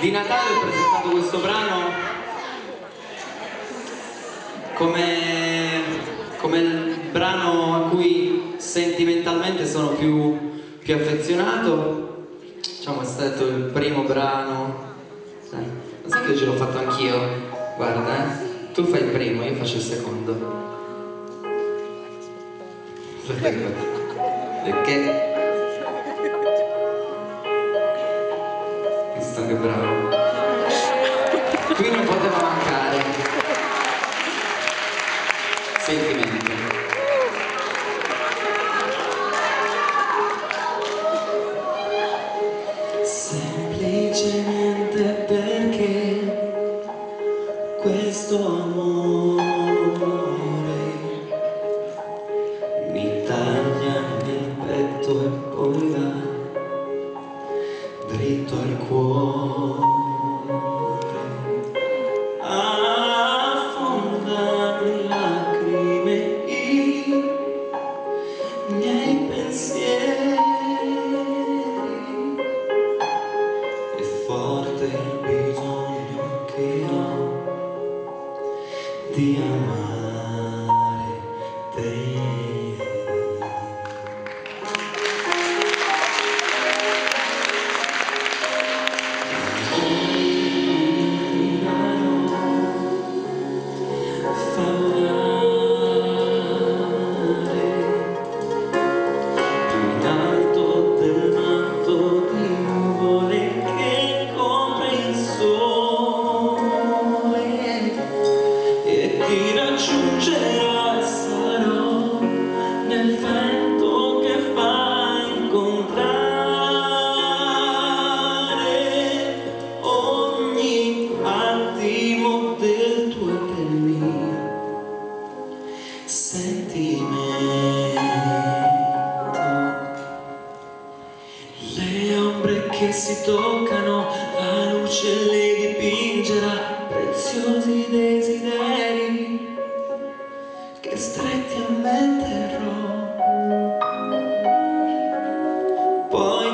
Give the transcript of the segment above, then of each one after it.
di Natale ho presentato questo brano come, come il brano a cui sentimentalmente sono più, più affezionato. Diciamo è stato il primo brano. Sai, ma sai che oggi l'ho fatto anch'io? Guarda, eh. Tu fai il primo, io faccio il secondo. Perché? Che bravo. Qui non poteva mancare. Sentimento. Semplicemente perché questo amore mi taglia forte il bisogno che ho di amare che si toccano la luce le dipingerà preziosi desideri che stretti a me terrò poi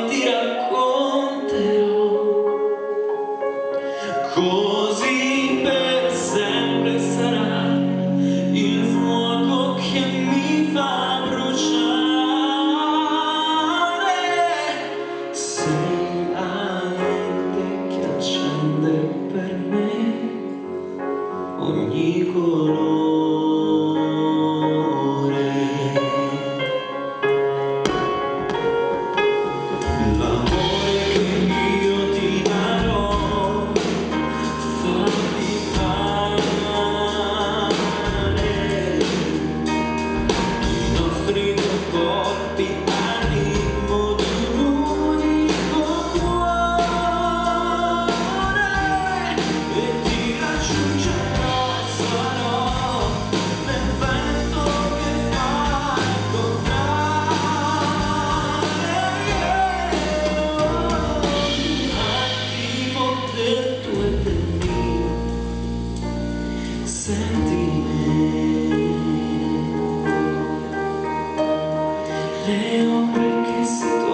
にこの le ombre che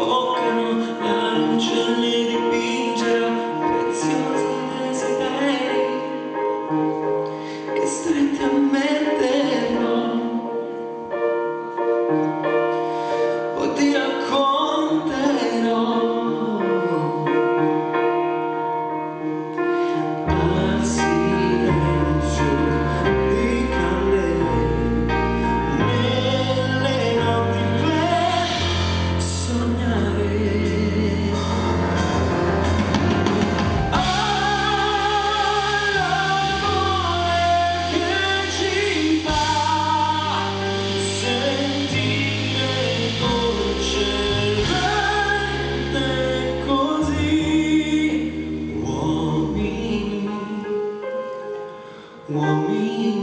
我明。